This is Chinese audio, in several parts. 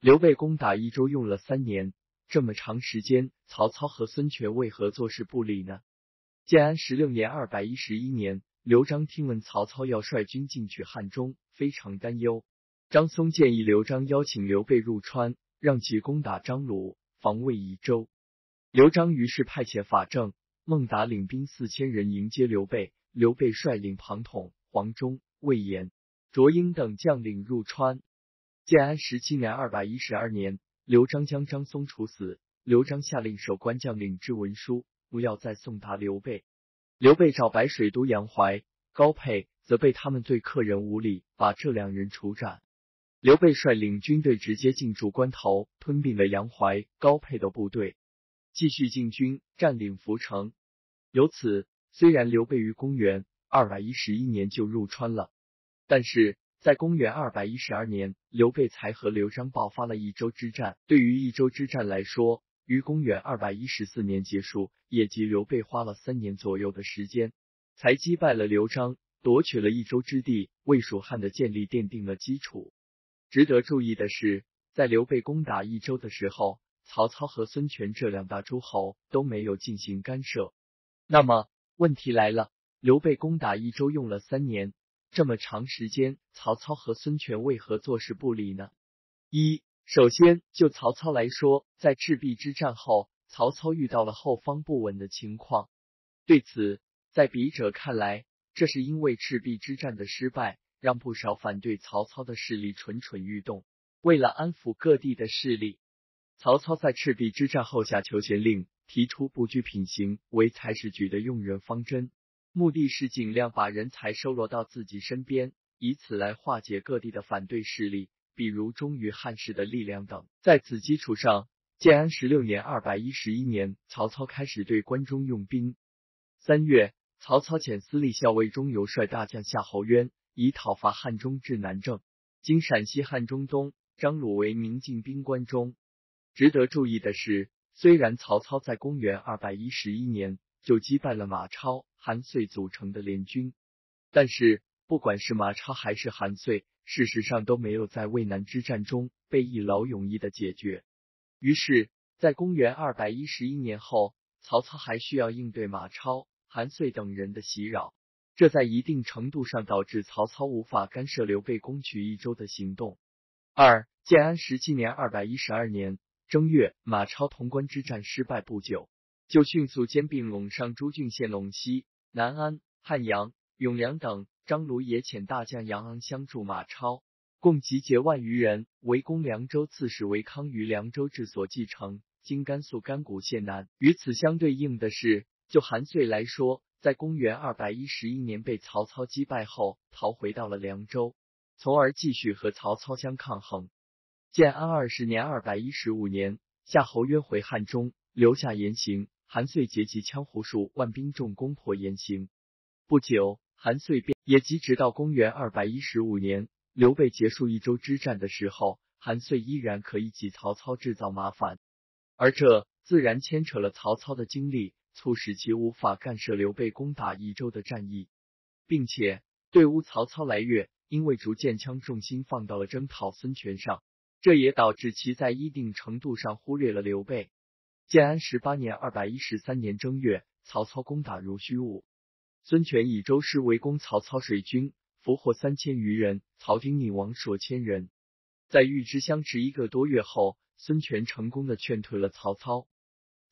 刘备攻打益州用了三年，这么长时间，曹操和孙权为何坐视不理呢？建安十六年（二百一十一年），刘璋听闻曹操要率军进取汉中，非常担忧。张松建议刘璋邀请刘备入川，让其攻打张鲁，防卫益州。刘璋于是派遣法正、孟达领兵四千人迎接刘备。刘备率领庞统、黄忠、魏延、卓英等将领入川。建安十七年（二百一十二年），刘璋将张松处死。刘璋下令守关将领制文书，不要再送达刘备。刘备找白水都杨怀、高沛，则被他们对客人无礼，把这两人处斩。刘备率领军队直接进驻关头，吞并了杨怀、高沛的部队，继续进军，占领涪城。由此，虽然刘备于公元二百一十一年就入川了，但是。在公元二百一十二年，刘备才和刘璋爆发了益州之战。对于益州之战来说，于公元二百一十四年结束，也即刘备花了三年左右的时间，才击败了刘璋，夺取了益州之地，为蜀汉的建立奠定了基础。值得注意的是，在刘备攻打益州的时候，曹操和孙权这两大诸侯都没有进行干涉。那么问题来了，刘备攻打益州用了三年。这么长时间，曹操和孙权为何坐视不理呢？一，首先就曹操来说，在赤壁之战后，曹操遇到了后方不稳的情况。对此，在笔者看来，这是因为赤壁之战的失败，让不少反对曹操的势力蠢蠢欲动。为了安抚各地的势力，曹操在赤壁之战后下求贤令，提出不拘品行为才是举的用人方针。目的是尽量把人才收罗到自己身边，以此来化解各地的反对势力，比如忠于汉室的力量等。在此基础上，建安十六年（二百一十一年），曹操开始对关中用兵。三月，曹操遣司隶校尉钟繇率大将夏侯渊，以讨伐汉中至南郑（经陕西汉中东）。张鲁为明进兵关中。值得注意的是，虽然曹操在公元二百一十一年就击败了马超。韩遂组成的联军，但是不管是马超还是韩遂，事实上都没有在渭南之战中被一劳永逸的解决。于是，在公元二百一十一年后，曹操还需要应对马超、韩遂等人的袭扰，这在一定程度上导致曹操无法干涉刘备攻取益州的行动。二建安十七年（二百一十二年）正月，马超潼关之战失败不久。就迅速兼并陇上诸郡县陇西、南安、汉阳、永良等。张鲁也遣大将杨昂相助马超，共集结万余人，围攻凉州。刺史韦康于凉州治所继承，今甘肃甘谷县南。与此相对应的是，就韩遂来说，在公元二百一十一年被曹操击败后，逃回到了凉州，从而继续和曹操相抗衡。建安二十年（二百一十五年），夏侯渊回汉中，留下言行。韩遂结集羌胡数万兵众攻破延行，不久，韩遂便也即直到公元二百一十五年，刘备结束益州之战的时候，韩遂依然可以给曹操制造麻烦，而这自然牵扯了曹操的精力，促使其无法干涉刘备攻打益州的战役，并且对乌曹操来越，因为逐渐将重心放到了征讨孙权上，这也导致其在一定程度上忽略了刘备。建安十八年（二百一十三年）正月，曹操攻打如须坞，孙权以周师围攻曹操水军，俘获三千余人，曹兵溺亡数千人。在与之相持一个多月后，孙权成功的劝退了曹操。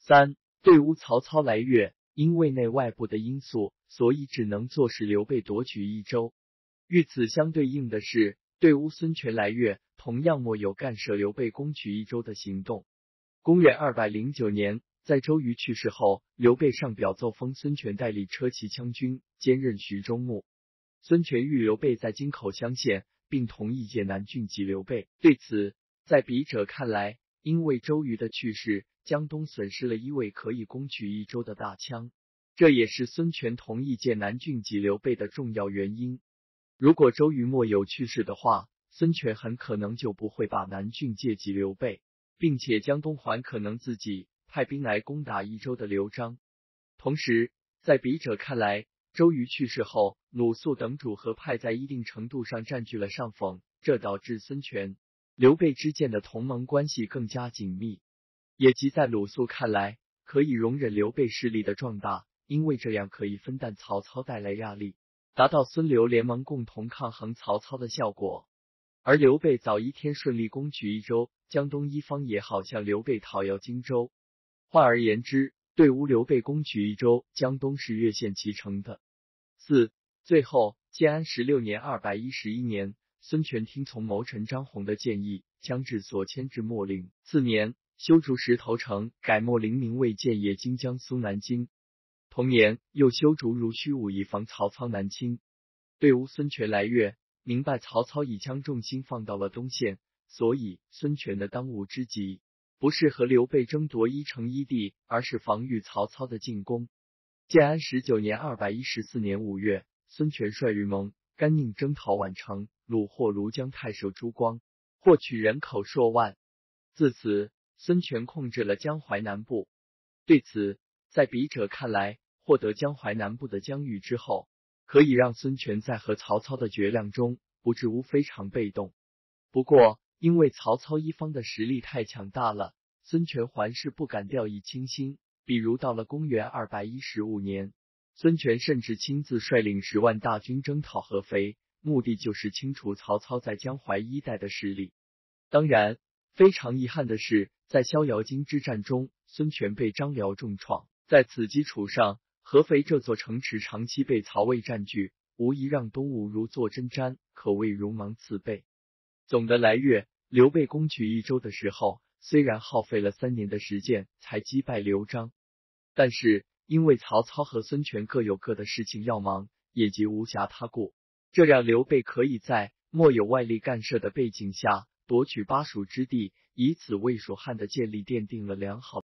三对乌曹操来越，因为内外部的因素，所以只能坐视刘备夺取益州。与此相对应的是，对乌孙权来越，同样没有干涉刘备攻取益州的行动。公元二百零九年，在周瑜去世后，刘备上表奏封孙权代理车骑将军，兼任徐州牧。孙权与刘备在京口相见，并同意借南郡给刘备。对此，在笔者看来，因为周瑜的去世，江东损失了一位可以攻取益州的大枪，这也是孙权同意借南郡给刘备的重要原因。如果周瑜没有去世的话，孙权很可能就不会把南郡借给刘备。并且江东还可能自己派兵来攻打益州的刘璋。同时，在笔者看来，周瑜去世后，鲁肃等主和派在一定程度上占据了上风，这导致孙权、刘备之间的同盟关系更加紧密，也即在鲁肃看来，可以容忍刘备势力的壮大，因为这样可以分担曹操带来压力，达到孙刘联盟共同抗衡曹操的效果。而刘备早一天顺利攻取益州，江东一方也好向刘备讨要荆州。换而言之，对吴刘备攻取益州，江东是越线其成的。四最后，建安十六年（二百一十一年），孙权听从谋臣张宏的建议，将治所迁至秣陵。次年，修筑石头城，改秣陵名为建业，经江苏南京。同年，又修筑如须武，以防曹操南侵。对吴孙权来越。明白曹操已将重心放到了东线，所以孙权的当务之急不是和刘备争夺一城一地，而是防御曹操的进攻。建安十九年（二百一十四年）五月，孙权率吕蒙、甘宁征讨宛城，虏获庐江太守朱光，获取人口数万。自此，孙权控制了江淮南部。对此，在笔者看来，获得江淮南部的疆域之后。可以让孙权在和曹操的决量中不至无非常被动。不过，因为曹操一方的实力太强大了，孙权还是不敢掉以轻心。比如到了公元二百一十五年，孙权甚至亲自率领十万大军征讨合肥，目的就是清除曹操在江淮一带的势力。当然，非常遗憾的是，在逍遥津之战中，孙权被张辽重创。在此基础上，合肥这座城池长期被曹魏占据，无疑让东吴如坐针毡，可谓如芒刺背。总的来月，刘备攻取益州的时候，虽然耗费了三年的时间才击败刘璋，但是因为曹操和孙权各有各的事情要忙，也即无暇他顾，这让刘备可以在莫有外力干涉的背景下夺取巴蜀之地，以此为蜀汉的建立奠定了良好。